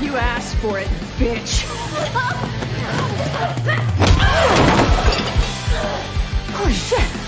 You asked for it, bitch. Holy oh, shit!